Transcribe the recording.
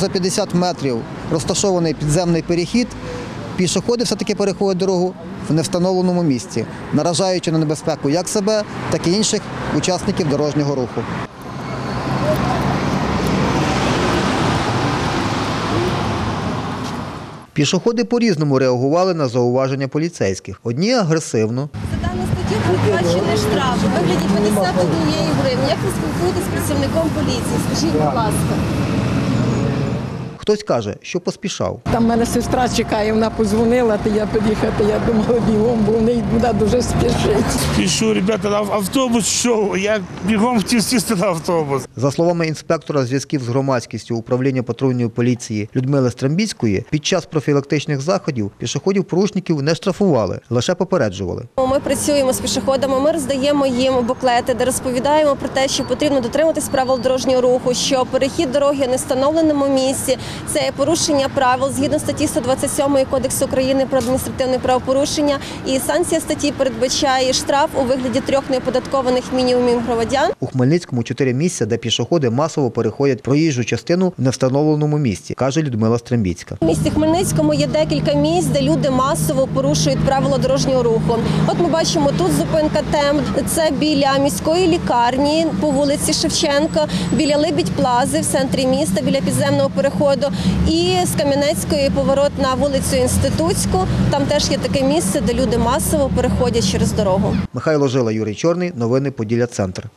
за 50 метрів розташований підземний перехід. Пішоходи все-таки переходять дорогу в невстановленому місці, наражаючи на небезпеку як себе, так і інших учасників дорожнього руху. Пішоходи по-різному реагували на зауваження поліцейських. Одні агресивно, За дану статтю передбачений штраф у вигляді 51 гривень. Як ви спілкуєтесь з працівником поліції? Скажіть, будь ласка. Хтось каже, що поспішав. Там мене сестра чекає, вона подзвонила, то я під'їхати, я думала бігом, бо в неї вона дуже спішить. Пішу, ребята, ав- автобус йшов, я бігом хотів сісти на автобус. За словами інспектора зв'язків з громадськістю управління патрульної поліції Людмили Страмбіцької, під час профілактичних заходів пішоходів порушників не штрафували, лише попереджували. Ми працюємо з пішоходами, ми роздаємо їм буклети, де розповідаємо про те, що потрібно дотримуватись правил дорожнього руху, що перехід дороги не встановленому місці це порушення правил згідно статті 127 Кодексу України про адміністративне правопорушення. І санкція статті передбачає штраф у вигляді трьох неоподаткованих мінімумів громадян. У Хмельницькому чотири місця, де пішоходи масово переходять проїжджу частину в невстановленому місці, каже Людмила Страмбіцька. У місті Хмельницькому є декілька місць, де люди масово порушують правила дорожнього руху. От ми бачимо тут зупинка ТЕМ, це біля міської лікарні по вулиці Шевченка, біля Либідь Плази в центрі міста, біля підземного переходу. І з Кам'янецької поворот на вулицю Інститутську. Там теж є таке місце, де люди масово переходять через дорогу. Михайло Жила, Юрій Чорний. Новини Поділля Центр.